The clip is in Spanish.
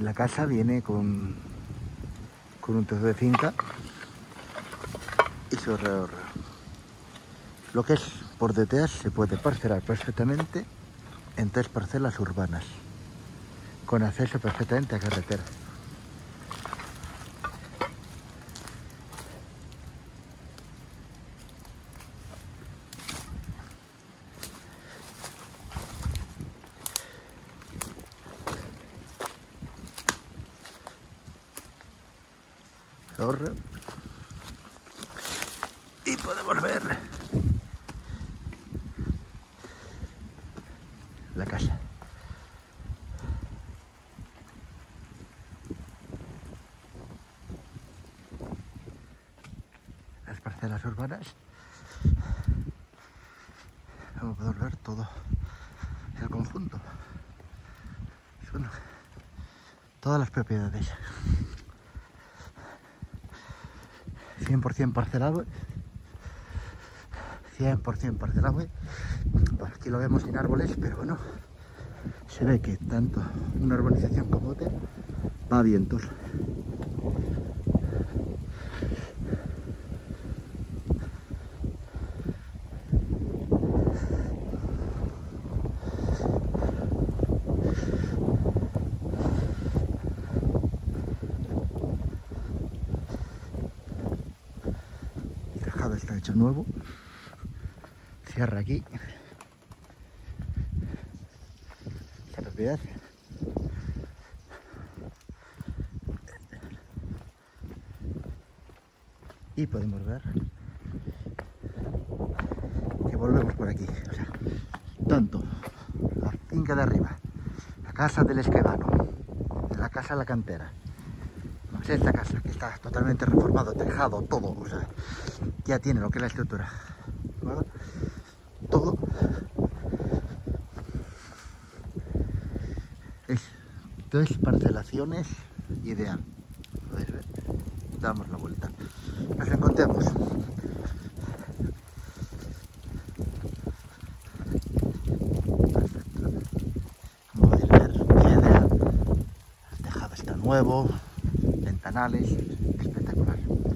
La casa viene con, con un trozo de finca y su alrededor. Lo que es por detrás se puede parcelar perfectamente en tres parcelas urbanas, con acceso perfectamente a carretera. Torre y podemos ver la casa. Las parcelas urbanas. Vamos a ver todo el conjunto. Son todas las propiedades. 100% parcelado 100% parcelado aquí lo vemos sin árboles pero bueno se ve que tanto una urbanización como otra va a vientos está hecho nuevo. Cierra aquí. La propiedad. Y podemos ver que volvemos por aquí. Tanto la finca de arriba, la casa del esquebano, la casa de la cantera, esta casa que está totalmente reformado, tejado, todo, o sea, ya tiene lo que es la estructura. Todo es tres parcelaciones ideal. Podéis ver. Damos la vuelta. Nos encontramos. Podéis ver, tejado está nuevo, canales, espectacular.